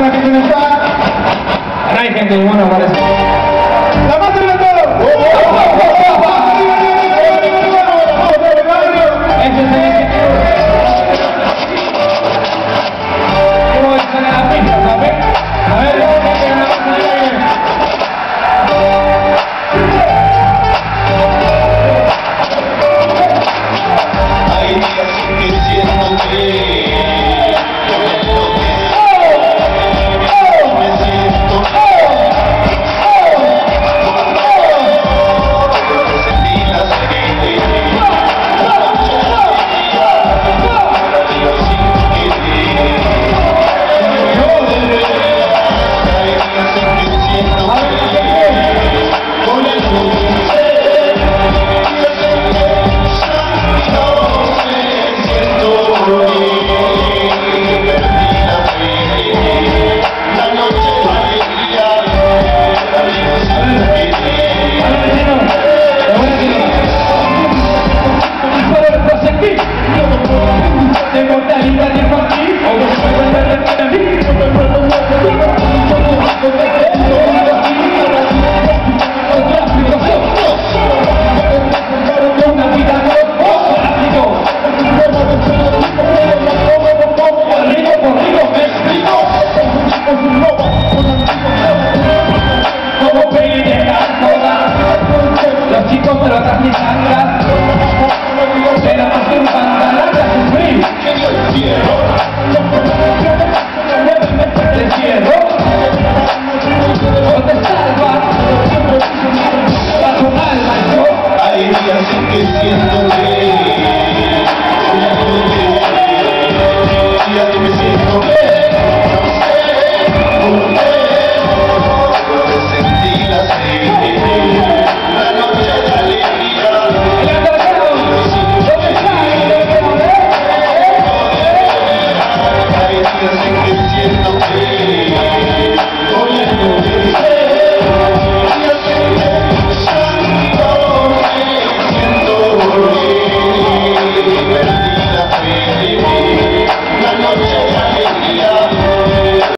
para. No hay gente para eso. La más de todos. Tem uma linda de que siento que